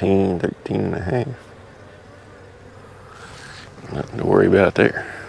13, 13 and a half. Nothing to worry about there.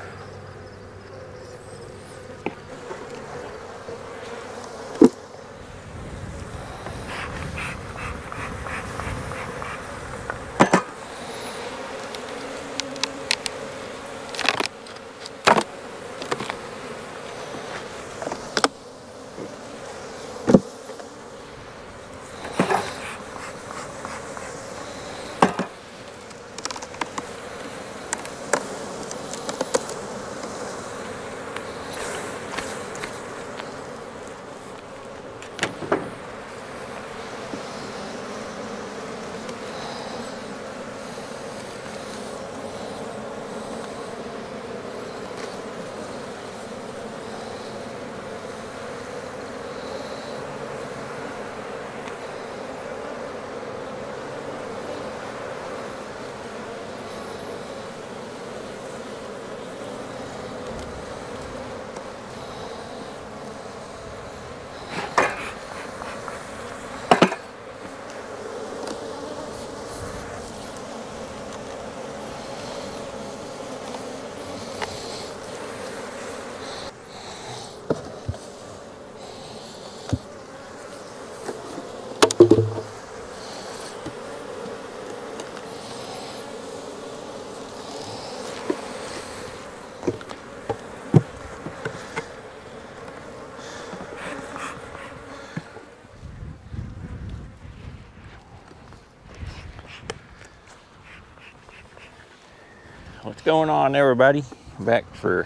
Going on everybody? Back for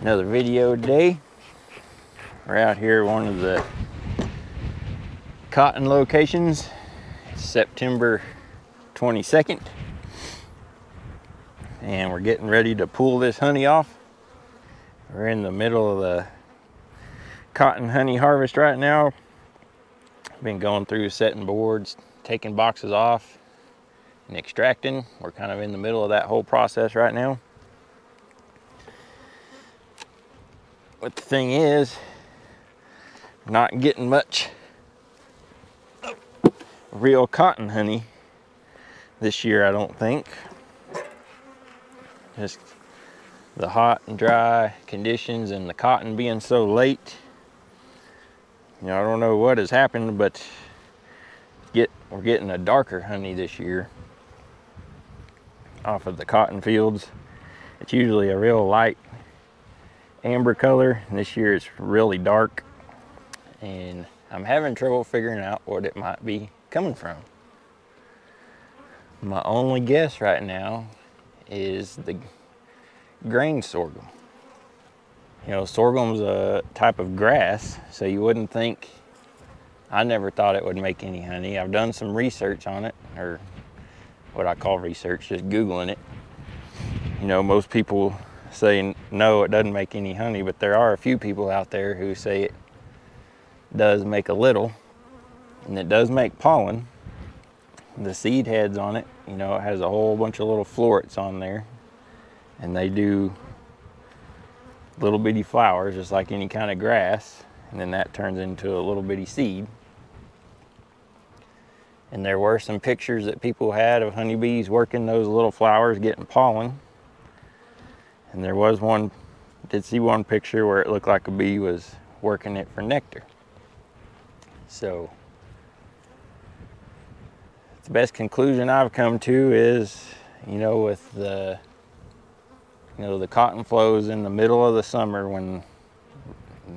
another video today. We're out here one of the cotton locations. September 22nd. And we're getting ready to pull this honey off. We're in the middle of the cotton honey harvest right now. Been going through setting boards, taking boxes off, and extracting. We're kind of in the middle of that whole process right now. But the thing is, not getting much real cotton honey this year, I don't think. Just the hot and dry conditions and the cotton being so late. You know, I don't know what has happened, but get we're getting a darker honey this year off of the cotton fields. It's usually a real light amber color. This year it's really dark and I'm having trouble figuring out what it might be coming from. My only guess right now is the grain sorghum. You know, sorghum's a type of grass, so you wouldn't think, I never thought it would make any honey. I've done some research on it, or what I call research, just Googling it. You know, most people say no, it doesn't make any honey, but there are a few people out there who say it does make a little, and it does make pollen. The seed heads on it, you know, it has a whole bunch of little florets on there, and they do little bitty flowers just like any kind of grass, and then that turns into a little bitty seed. And there were some pictures that people had of honeybees working those little flowers, getting pollen. And there was one, did see one picture where it looked like a bee was working it for nectar. So the best conclusion I've come to is, you know, with the, you know, the cotton flows in the middle of the summer when,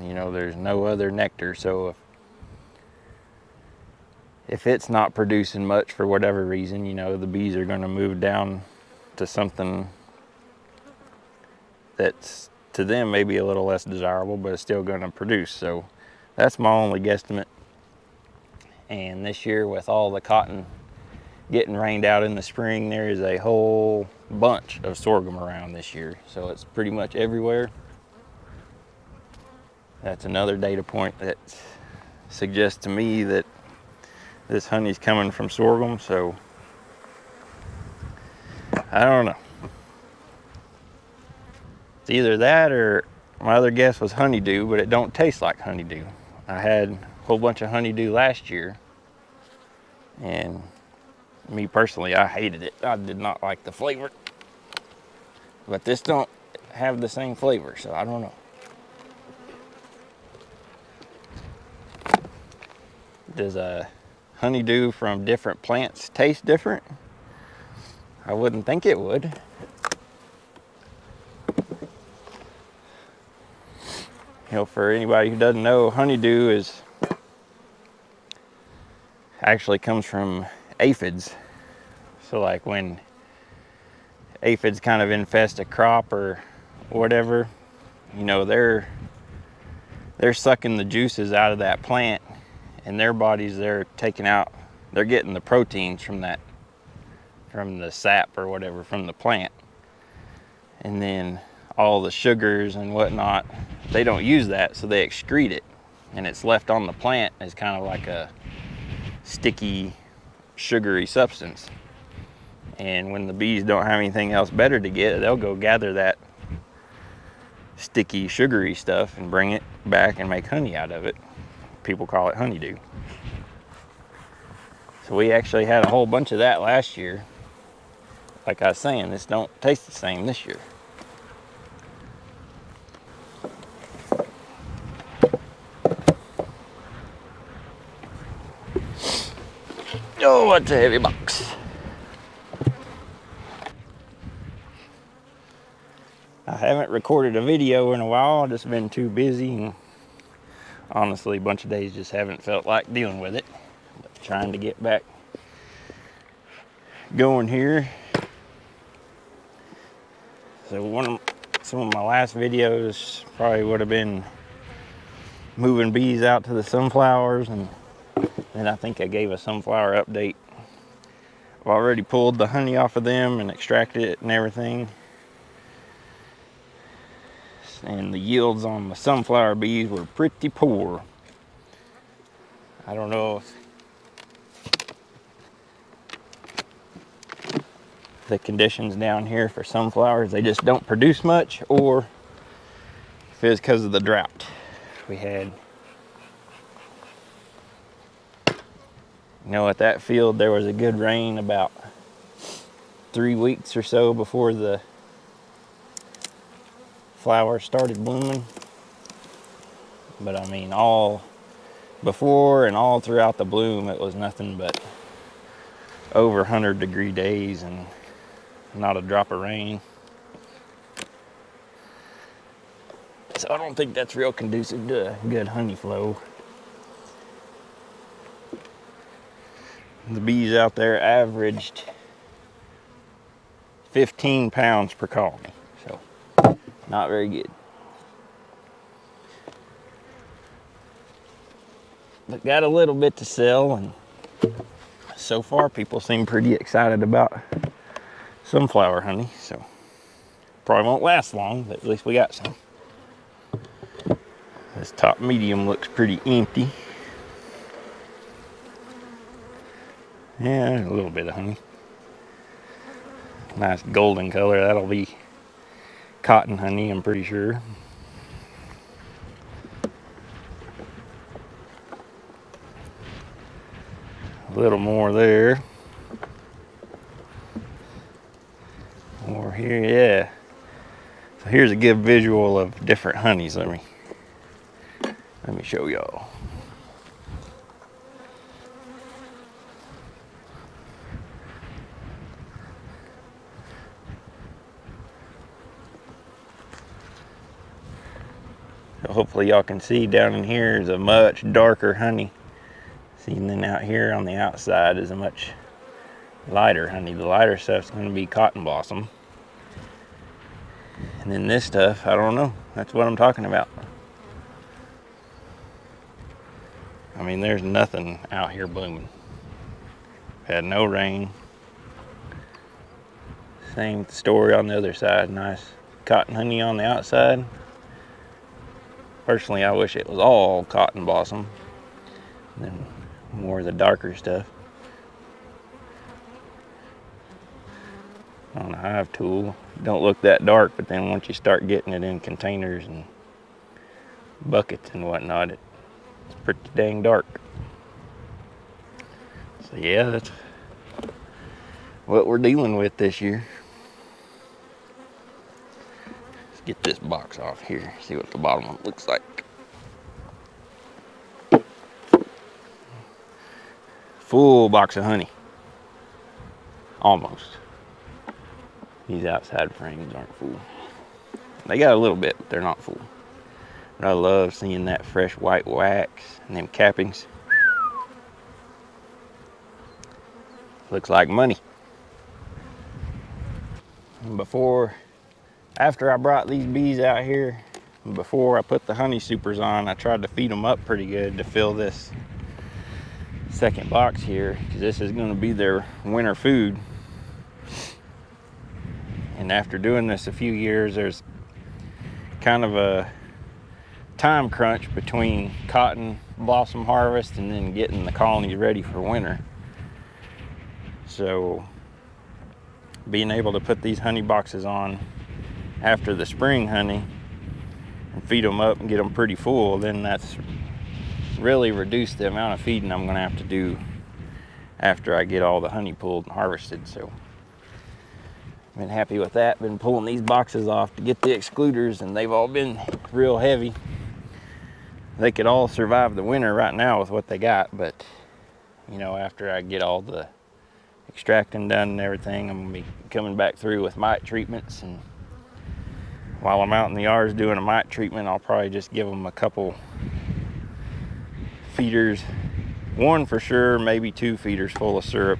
you know, there's no other nectar. So if if it's not producing much for whatever reason, you know, the bees are going to move down to something that's to them maybe a little less desirable, but it's still going to produce. So that's my only guesstimate. And this year with all the cotton getting rained out in the spring, there is a whole bunch of sorghum around this year. So it's pretty much everywhere. That's another data point that suggests to me that this honey's coming from sorghum, so I don't know. It's either that or my other guess was honeydew, but it don't taste like honeydew. I had a whole bunch of honeydew last year And me personally, I hated it. I did not like the flavor. But this don't have the same flavor, so I don't know. Does a honeydew from different plants taste different? I wouldn't think it would. You know, for anybody who doesn't know, honeydew is actually comes from aphids. So like when aphids kind of infest a crop or whatever, you know, they're they're sucking the juices out of that plant and their bodies they're taking out they're getting the proteins from that from the sap or whatever from the plant. And then all the sugars and whatnot they don't use that so they excrete it. And it's left on the plant as kind of like a sticky sugary substance. And when the bees don't have anything else better to get they'll go gather that sticky sugary stuff and bring it back and make honey out of it people call it honeydew so we actually had a whole bunch of that last year like I was saying this don't taste the same this year Oh, what's a heavy box? I haven't recorded a video in a while. Just been too busy honestly a bunch of days just haven't felt like dealing with it. But trying to get back going here. So one of some of my last videos probably would have been moving bees out to the sunflowers and then I think I gave a sunflower update. I've already pulled the honey off of them and extracted it and everything. And the yields on the sunflower bees were pretty poor. I don't know if the conditions down here for sunflowers, they just don't produce much or if it's because of the drought. We had you know, at that field there was a good rain about three weeks or so before the flowers started blooming. But I mean, all before and all throughout the bloom, it was nothing but over 100 degree days and not a drop of rain. So I don't think that's real conducive to a good honey flow. the bees out there averaged 15 pounds per colony. Not very good. But got a little bit to sell and so far people seem pretty excited about sunflower honey. So probably won't last long, but at least we got some. This top medium looks pretty empty. Yeah, a little bit of honey. Nice golden color. That'll be cotton honey, I'm pretty sure. A little more there. More here, yeah. So here's a good visual of different honeys. Let me let me show y'all. Hopefully y'all can see down in here is a much darker honey. See, and then out here on the outside is a much lighter honey. The lighter stuff's gonna be cotton blossom. And then this stuff, I don't know. That's what I'm talking about. I mean, there's nothing out here blooming. Had no rain. Same story on the other side. Nice cotton honey on the outside. Personally, I wish it was all cotton blossom. And then more of the darker stuff. On a hive tool, don't look that dark, but then once you start getting it in containers and buckets and whatnot, it, it's pretty dang dark. So yeah, that's what we're dealing with this year. Let's get this box off here, see what the bottom one looks like. Full box of honey. Almost. These outside frames aren't full. They got a little bit, but they're not full. But I love seeing that fresh white wax and them cappings. Looks like money. Before, after I brought these bees out here, before I put the honey supers on, I tried to feed them up pretty good to fill this second box here because this is going to be their winter food. And after doing this a few years, there's kind of a time crunch between cotton blossom harvest and then getting the colonies ready for winter. So being able to put these honey boxes on after the spring honey and feed them up and get them pretty full, then that's really reduced the amount of feeding I'm gonna have to do after I get all the honey pulled and harvested. So been happy with that. Been pulling these boxes off to get the excluders and they've all been real heavy. They could all survive the winter right now with what they got, but you know, after I get all the extracting done and everything. I'm gonna be coming back through with mite treatments and while I'm out in the yards doing a mite treatment, I'll probably just give them a couple feeders, one for sure, maybe two feeders full of syrup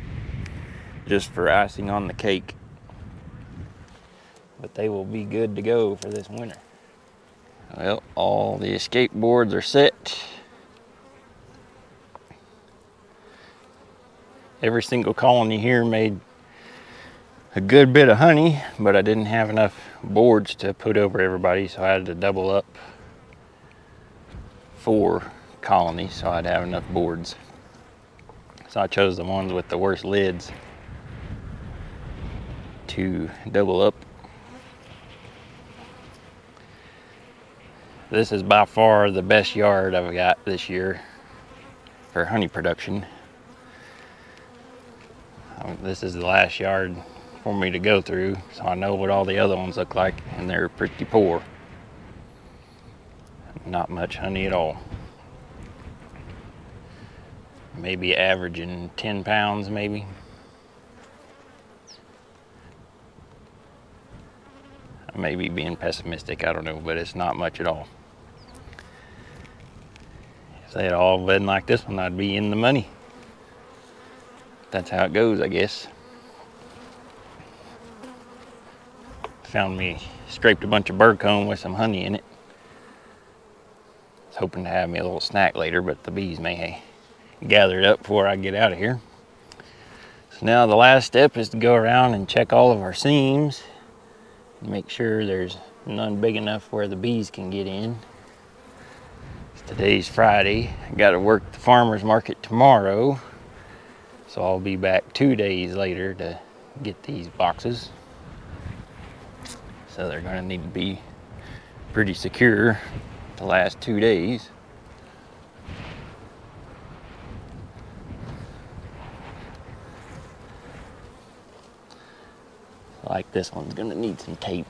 just for icing on the cake. But they will be good to go for this winter. Well, all the escape boards are set. every single colony here made a good bit of honey, but I didn't have enough boards to put over everybody, so I had to double up four colonies so I'd have enough boards. So I chose the ones with the worst lids to double up. This is by far the best yard I've got this year for honey production um, this is the last yard for me to go through, so I know what all the other ones look like, and they're pretty poor. Not much honey at all. Maybe averaging 10 pounds, maybe. I may be being pessimistic, I don't know, but it's not much at all. If they had all been like this one, I'd be in the money that's how it goes, I guess. Found me, scraped a bunch of burr comb with some honey in it. Was hoping to have me a little snack later, but the bees may gather it up before I get out of here. So now the last step is to go around and check all of our seams. Make sure there's none big enough where the bees can get in. Today's Friday. I got to work the farmer's market tomorrow. So I'll be back two days later to get these boxes. So they're gonna need to be pretty secure the last two days. Like this one's gonna need some tape.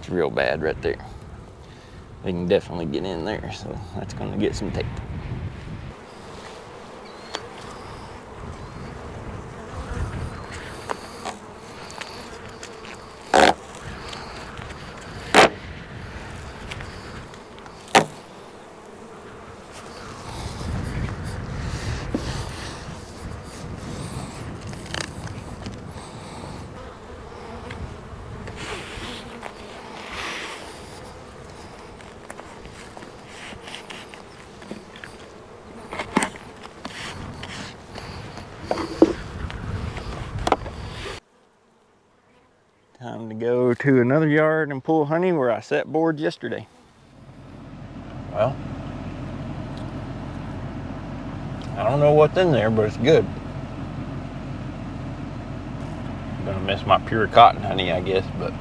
It's real bad right there they can definitely get in there. So that's going to get some tape. Time to another yard and pull honey where I set boards yesterday. Well, I don't know what's in there, but it's good. I'm gonna miss my pure cotton honey, I guess, but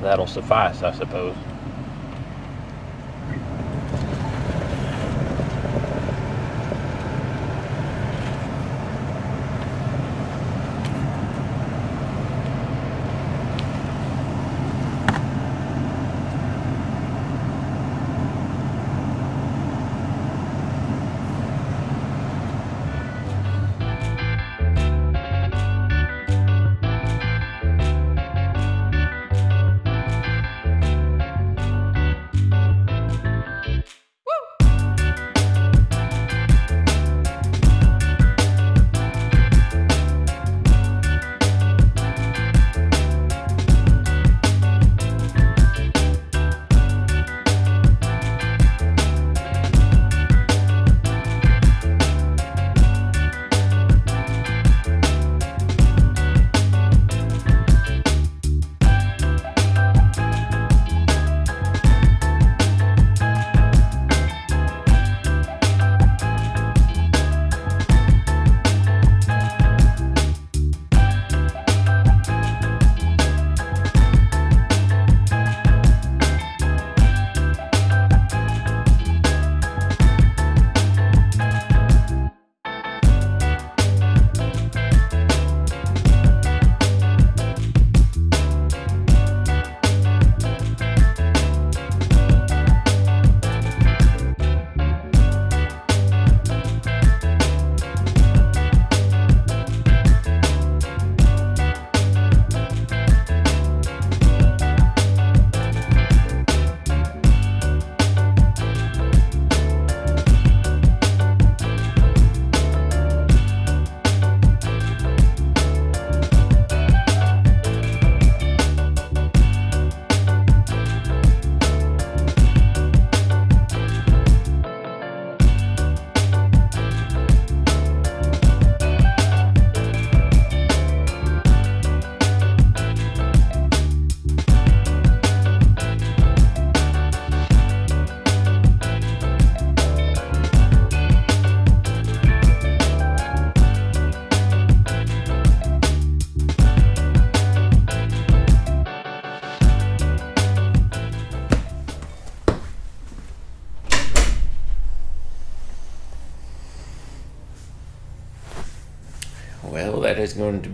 that'll suffice, I suppose.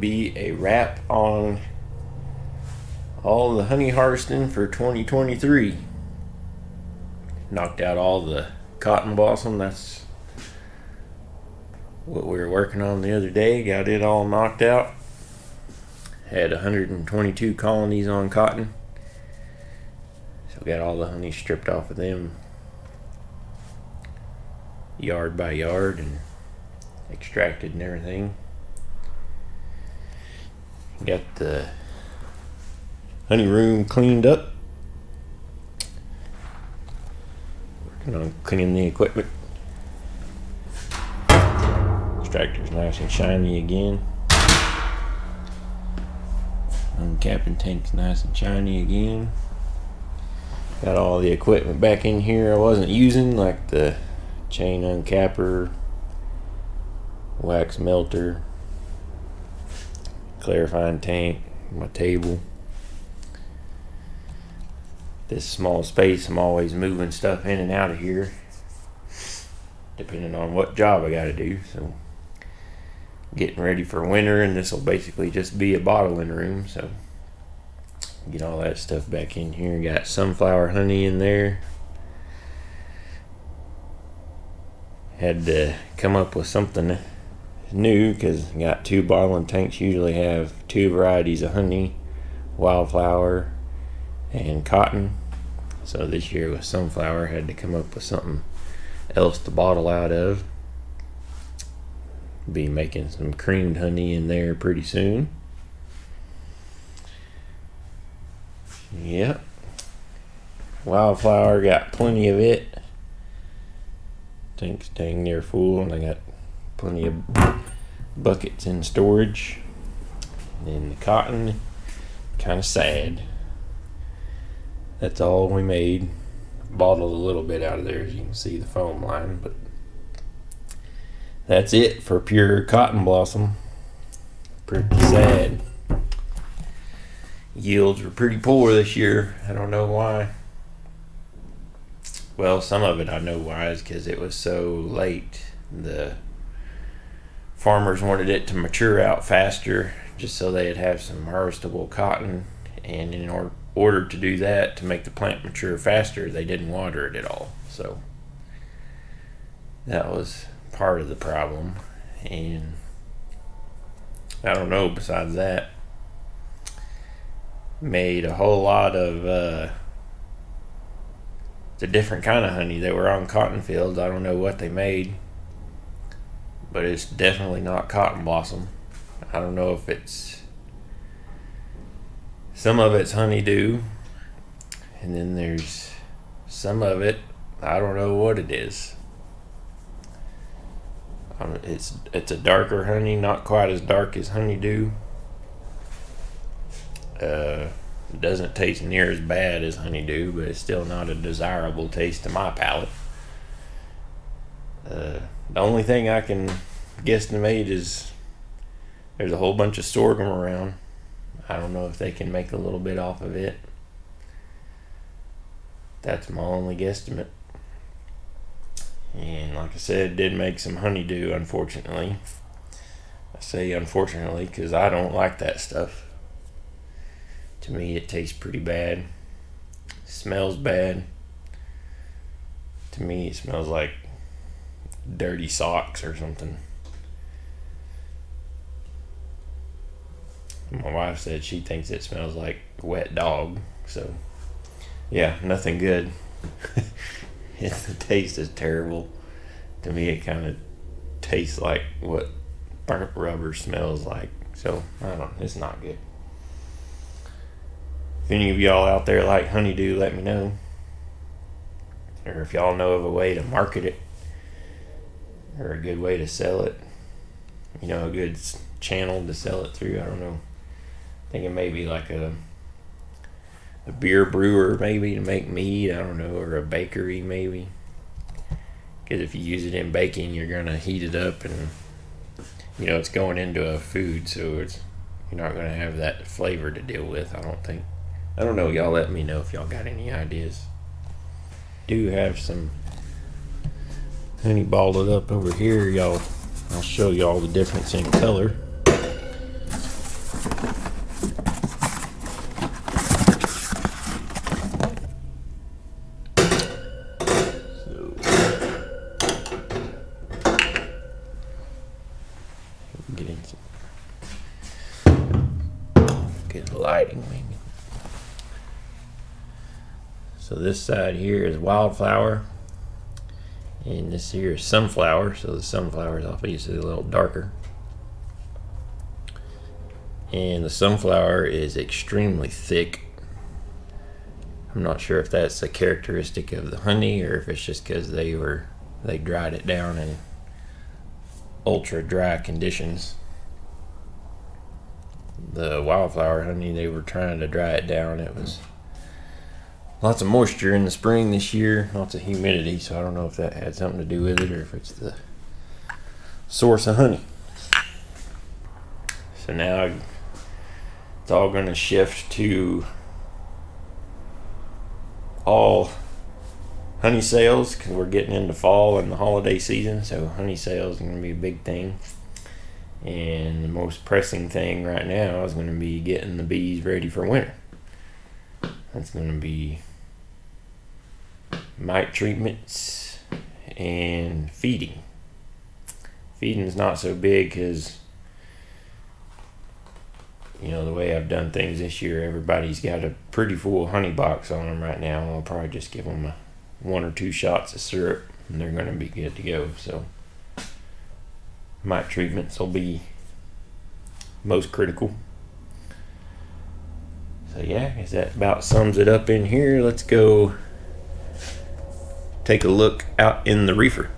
Be a wrap on all the honey harvesting for 2023. Knocked out all the cotton blossom. That's what we were working on the other day. Got it all knocked out. Had 122 colonies on cotton. So got all the honey stripped off of them yard by yard and extracted and everything. Got the honey room cleaned up. Working on cleaning the equipment. Extractor's nice and shiny again. Uncapping tank's nice and shiny again. Got all the equipment back in here I wasn't using, like the chain uncapper, wax melter, clarifying tank, my table. This small space, I'm always moving stuff in and out of here, depending on what job I got to do. So, getting ready for winter, and this will basically just be a bottling room. So, get all that stuff back in here. Got sunflower honey in there. Had to come up with something new because got two bottling tanks usually have two varieties of honey wildflower and cotton. So this year with sunflower had to come up with something else to bottle out of. Be making some creamed honey in there pretty soon. Yep. Wildflower got plenty of it. Tank's dang near full and I got plenty of buckets in storage. And the cotton, kind of sad. That's all we made. Bottled a little bit out of there, as you can see the foam line, but that's it for pure cotton blossom. Pretty sad. yields were pretty poor this year. I don't know why. Well, some of it I know why is because it was so late. The farmers wanted it to mature out faster just so they'd have some harvestable cotton. And in or- order to do that, to make the plant mature faster, they didn't water it at all. So that was part of the problem. And I don't know, besides that, made a whole lot of uh, a different kind of honey. They were on cotton fields. I don't know what they made, but it's definitely not cotton blossom. I don't know if it's some of it's honeydew, and then there's some of it. I don't know what it is. Um, it's it's a darker honey, not quite as dark as honeydew. Uh, it doesn't taste near as bad as honeydew, but it's still not a desirable taste to my palate. Uh, the only thing I can guesstimate is there's a whole bunch of sorghum around. I don't know if they can make a little bit off of it. That's my only guesstimate. And like I said, did make some honeydew, unfortunately. I say unfortunately because I don't like that stuff. To me, it tastes pretty bad. Smells bad. To me, it smells like dirty socks or something. My wife said she thinks it smells like wet dog. So, yeah, nothing good. the taste is terrible. To me, it kind of tastes like what burnt rubber smells like. So, I don't know. It's not good. If any of y'all out there like honeydew, let me know. Or if y'all know of a way to market it, or a good way to sell it, you know, a good channel to sell it through. I don't know. Thinking maybe like a a beer brewer maybe to make mead. I don't know, or a bakery maybe. Because if you use it in baking, you're gonna heat it up, and you know it's going into a food, so it's you're not gonna have that flavor to deal with. I don't think. I don't know. Y'all let me know if y'all got any ideas. Do have some honey balled it up over here, y'all. I'll show y'all the difference in color. So this side here is wildflower. And this here is sunflower. So the sunflower is obviously a little darker. And the sunflower is extremely thick. I'm not sure if that's a characteristic of the honey or if it's just because they were they dried it down in ultra dry conditions. The wildflower honey, they were trying to dry it down. It was lots of moisture in the spring this year, lots of humidity, so I don't know if that had something to do with it or if it's the source of honey. So now it's all going to shift to all honey sales because we're getting into fall and the holiday season, so honey sales is going to be a big thing. And the most pressing thing right now is going to be getting the bees ready for winter. That's going to be mite treatments and feeding. Feeding is not so big because, you know, the way I've done things this year, everybody's got a pretty full honey box on them right now. I'll probably just give them a, one or two shots of syrup and they're going to be good to go. So, mite treatments will be most critical. So yeah, I guess that about sums it up in here. Let's go take a look out in the reefer.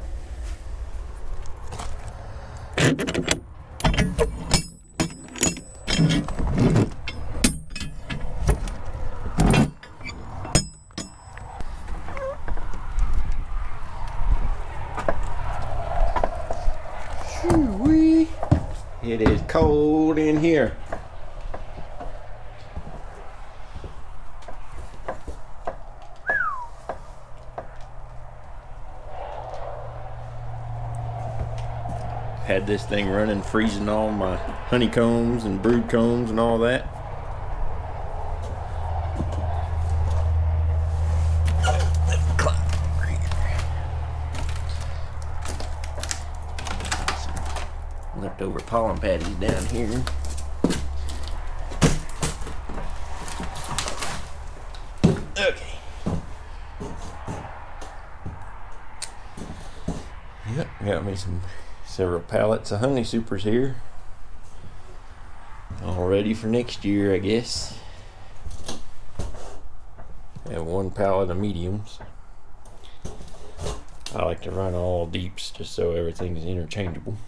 It is cold in here. had this thing running, freezing all my honeycombs and brood combs and all that. Leftover pollen patties down here. Okay. Yep, got me some several pallets of honey supers here. All ready for next year, I guess. And one pallet of mediums. I like to run all deeps just so everything's interchangeable.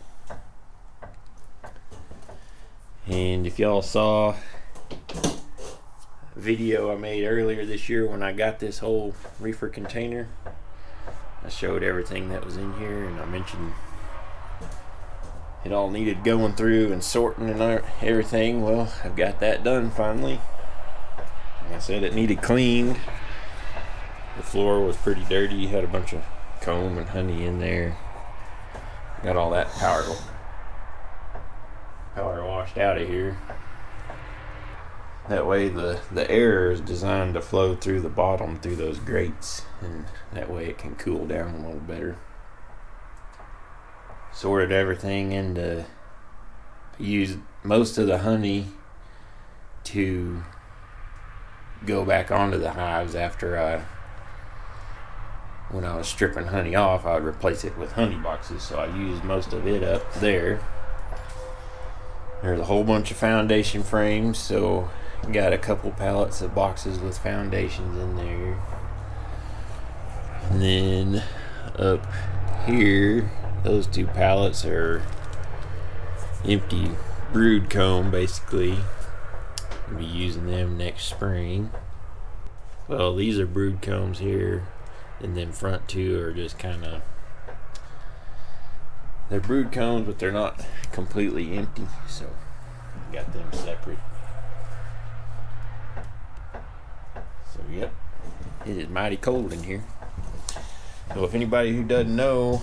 And if y'all saw video I made earlier this year when I got this whole reefer container, I showed everything that was in here and I mentioned it all needed going through and sorting and everything. Well, I've got that done finally. Like I said it needed cleaned. The floor was pretty dirty, had a bunch of comb and honey in there. Got all that power power washed out of here. That way the, the air is designed to flow through the bottom through those grates and that way it can cool down a little better. Sorted everything into used most of the honey to go back onto the hives after I when I was stripping honey off I would replace it with honey boxes so I used most of it up there there's a whole bunch of foundation frames, so got a couple pallets of boxes with foundations in there. And then up here, those two pallets are empty brood comb basically. I'll be using them next spring. Well, these are brood combs here, and then front two are just kind of they're brood combs, but they're not completely empty, so got them separate. So yep, it is mighty cold in here. So if anybody who doesn't know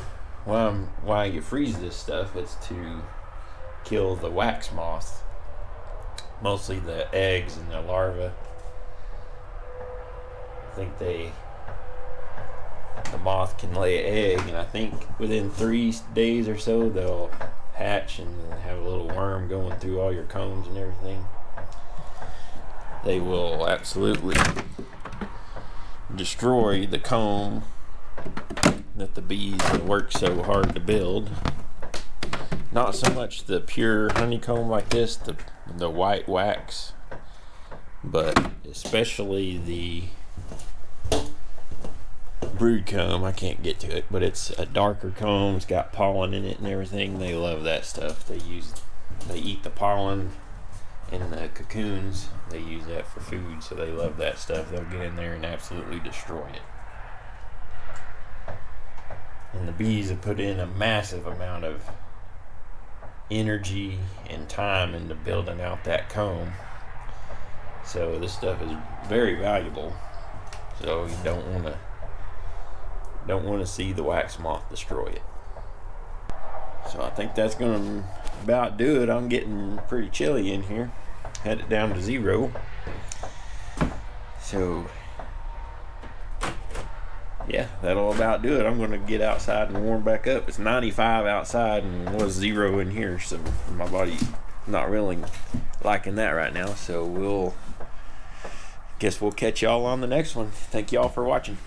why I'm, why you freeze this stuff, it's to kill the wax moth, mostly the eggs and the larvae. I think they the moth can lay an egg, and I think within three days or so they'll hatch and have a little worm going through all your combs and everything. They will absolutely destroy the comb that the bees work so hard to build. Not so much the pure honeycomb like this, the, the white wax, but especially the brood comb. I can't get to it, but it's a darker comb. It's got pollen in it and everything. They love that stuff. They use, they eat the pollen and the cocoons. They use that for food, so they love that stuff. They'll get in there and absolutely destroy it. And the bees have put in a massive amount of energy and time into building out that comb. So this stuff is very valuable. So you don't want to don't want to see the wax moth destroy it. So I think that's going to about do it. I'm getting pretty chilly in here. Had it down to zero. So yeah, that'll about do it. I'm going to get outside and warm back up. It's 95 outside and was zero in here, so my body not really liking that right now. So we'll guess we'll catch y'all on the next one. Thank y'all for watching.